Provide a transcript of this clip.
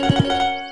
Música